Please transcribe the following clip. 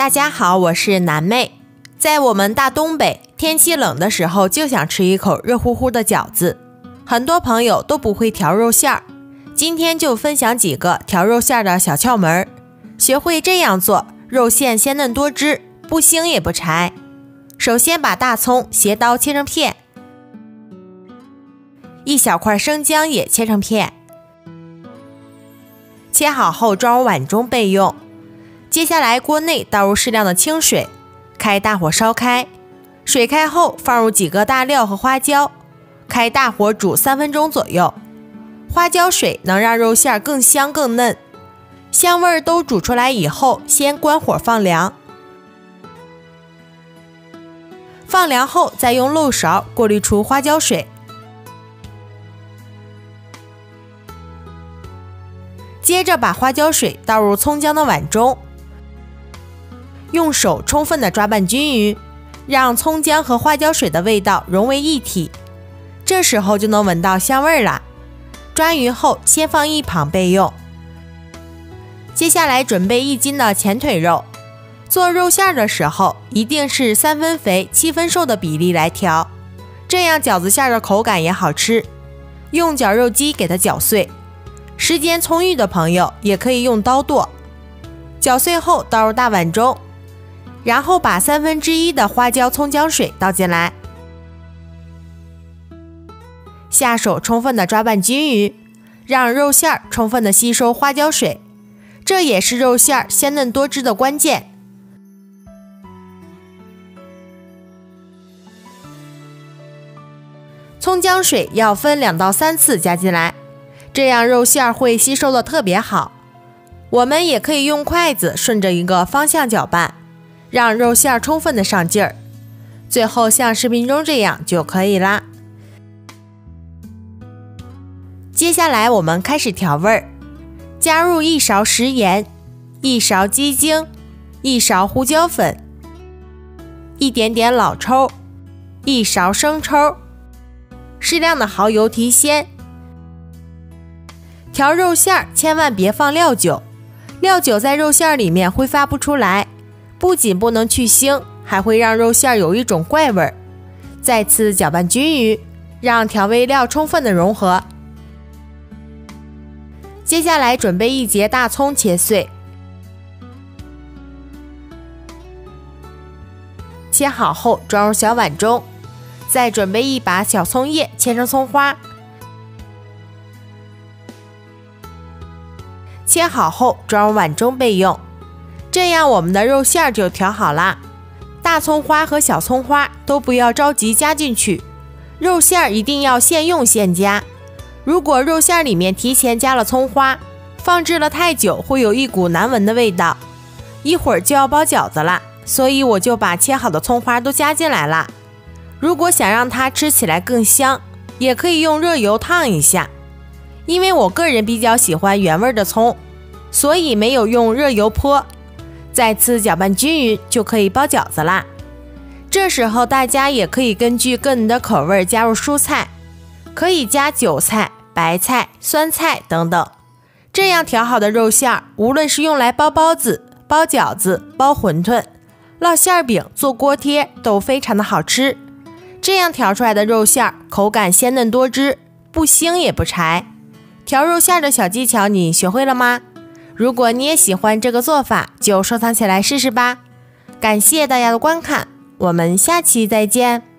大家好，我是南妹。在我们大东北，天气冷的时候就想吃一口热乎乎的饺子。很多朋友都不会调肉馅儿，今天就分享几个调肉馅儿的小窍门。学会这样做，肉馅鲜嫩多汁，不腥也不柴。首先把大葱斜刀切成片，一小块生姜也切成片，切好后装入碗中备用。接下来，锅内倒入适量的清水，开大火烧开。水开后，放入几个大料和花椒，开大火煮三分钟左右。花椒水能让肉馅更香更嫩。香味儿都煮出来以后，先关火放凉。放凉后，再用漏勺过滤出花椒水。接着把花椒水倒入葱姜的碗中。用手充分的抓拌均匀，让葱姜和花椒水的味道融为一体，这时候就能闻到香味儿了。抓匀后先放一旁备用。接下来准备一斤的前腿肉，做肉馅的时候一定是三分肥七分瘦的比例来调，这样饺子馅的口感也好吃。用绞肉机给它绞碎，时间充裕的朋友也可以用刀剁。绞碎后倒入大碗中。然后把三分之一的花椒葱姜水倒进来，下手充分的抓拌均匀，让肉馅儿充分的吸收花椒水，这也是肉馅儿鲜嫩多汁的关键。葱姜水要分两到三次加进来，这样肉馅儿会吸收的特别好。我们也可以用筷子顺着一个方向搅拌。让肉馅儿充分的上劲儿，最后像视频中这样就可以啦。接下来我们开始调味儿，加入一勺食盐，一勺鸡精，一勺胡椒粉，一点点老抽，一勺生抽，适量的蚝油提鲜。调肉馅儿千万别放料酒，料酒在肉馅儿里面挥发不出来。不仅不能去腥，还会让肉馅有一种怪味儿。再次搅拌均匀，让调味料充分的融合。接下来准备一节大葱切碎，切好后装入小碗中。再准备一把小葱叶，切成葱花，切好后装入碗中备用。这样我们的肉馅儿就调好啦。大葱花和小葱花都不要着急加进去，肉馅儿一定要现用现加。如果肉馅儿里面提前加了葱花，放置了太久，会有一股难闻的味道，一会儿就要包饺子了。所以我就把切好的葱花都加进来了。如果想让它吃起来更香，也可以用热油烫一下。因为我个人比较喜欢原味的葱，所以没有用热油泼。再次搅拌均匀就可以包饺子啦。这时候大家也可以根据个人的口味加入蔬菜，可以加韭菜、白菜、酸菜等等。这样调好的肉馅儿，无论是用来包包子、包饺子、包馄饨、烙馅饼、做锅贴，都非常的好吃。这样调出来的肉馅儿，口感鲜嫩多汁，不腥也不柴。调肉馅的小技巧你学会了吗？如果你也喜欢这个做法，就收藏起来试试吧。感谢大家的观看，我们下期再见。